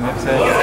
Komm jetzt her.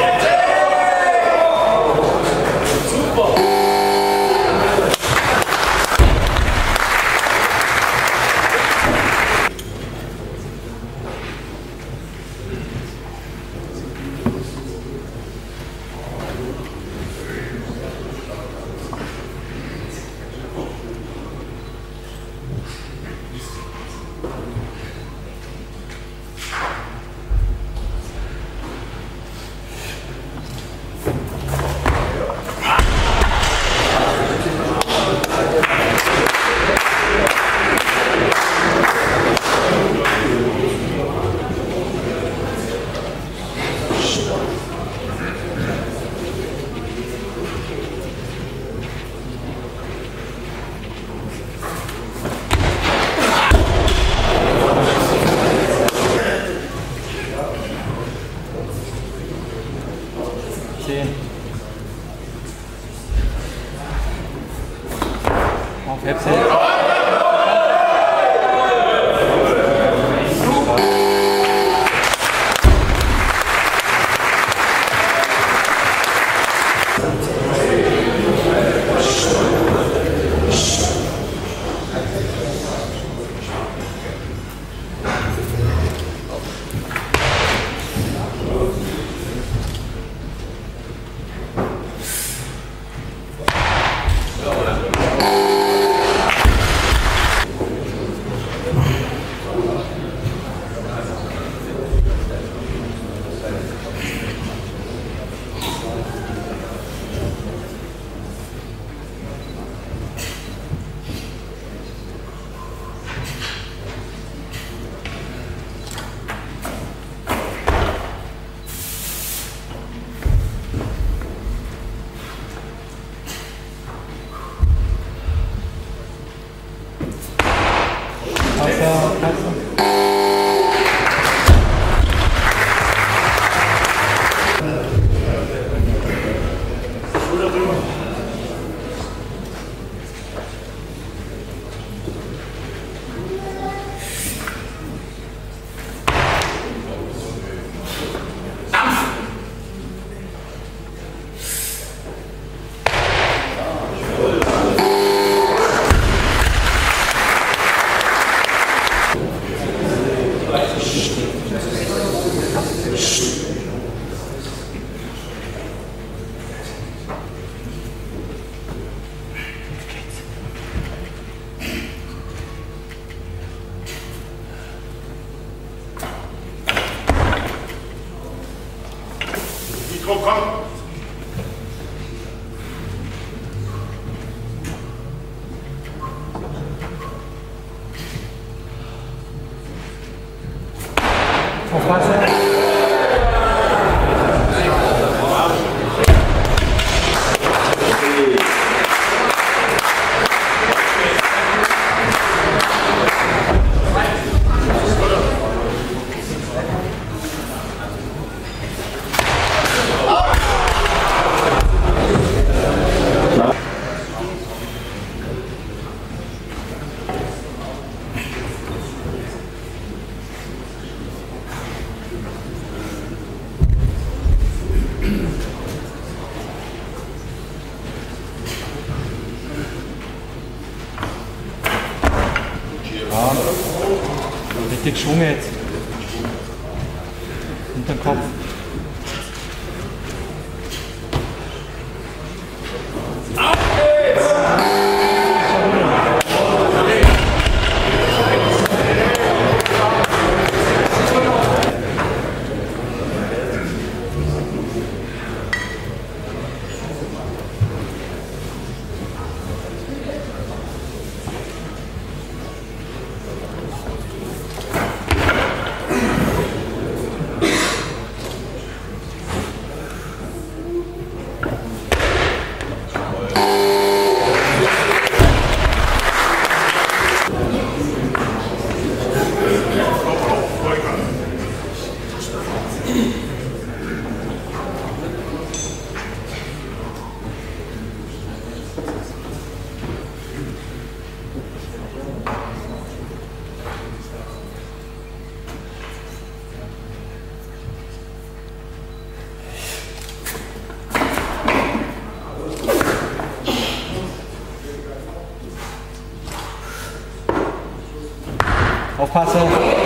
Mikro, komm. Richtig Schwung jetzt. Hinter pasa.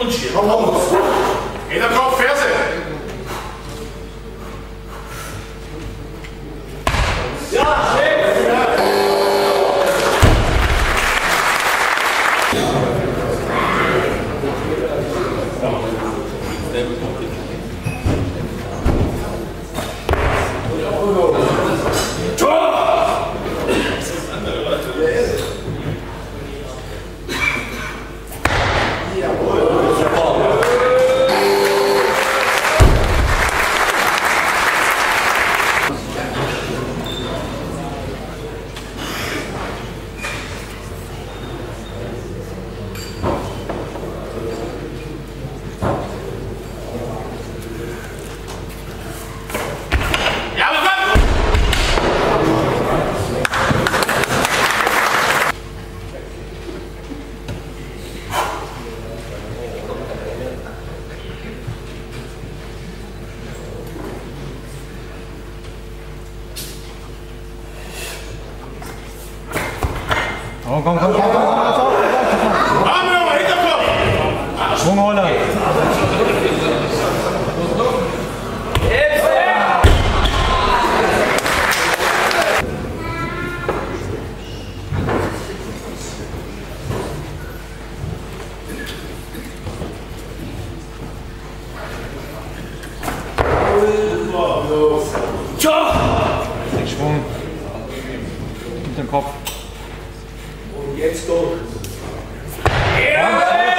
Bom dia. Vamos. Ainda com a ofensa. Komm, komm, komm, komm, komm, pass auf, Arme nochmal, Hinterkopf! Schwungholer. Richtig Schwung. Mit dem Kopf. It's golden. Yeah!